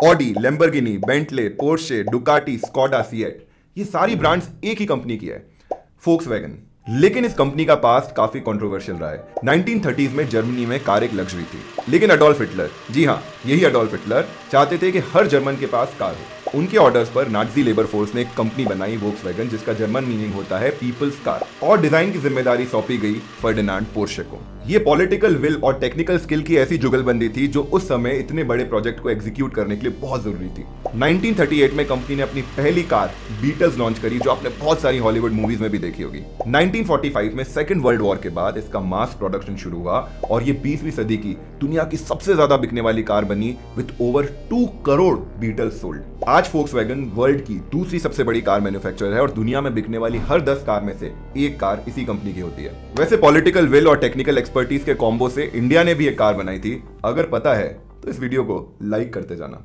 Audi Lamborghini Bentley Porsche Ducati Skoda CEAT ये सारी brands एक ही कंपनी की है फोक्स लेकिन इस कंपनी का पास काफ़ी कंट्रोवर्शियल रहा है। 1930s में जर्मनी में कार एक लग्जरी थी। लेकिन अडोल्फ हिटलर जी हाँ यही अडोल्फ हिटलर चाहते थे कि हर जर्मन के पास कार हो। उनके ऑर्डर्स पर नाजी लेबर फोर्स ने एक कंपनी बनाई वोक्स जिसका जर्मन मीनिंग होता है पीपल्स कार और डिज़ाइन की ज़िम्मेदारी सौंपी गई फर्डिनांड पोर्शे को। ये पॉलिटिकल विल और टेक्निकल स्किल की ऐसी जुगलबंदी थी जो उस समय इतने बड़े प्रोजेक्ट को एग्जीक्यूट करने के लिए बहुत ज़रूरी थी। 1938 में कंपनी ने अपनी पहली कार बीटल्स लॉन्च करी, जो आपने बहुत सारी हॉलीवुड मूवीज़ में भी देखी होगी। 1945 में सेकेंड वर्ल्ड वॉर के बाद इसका मास प्रोडक्शन शुरू हुआ और ये बीसवीं सदी की दुनिया की सबसे ज़्यादा बिकने वाली कार बनी with over two crore Beetles sold आज फोक्स वर्ल्ड की दूसरी सबसे बड़ी कार मैन्युफैक्चरर है और दुनिया में बिकने वाली हर दस कार में से एक कार इसी कंपनी की होती है। वैसे पॉलिटिकल विल और टेक्निकल एक्सपर्टीज के कॉम्बो से इंडिया ने भी एक कार बनाई थी। अगर पता है तो इस वीडियो को लाइक करते जाना।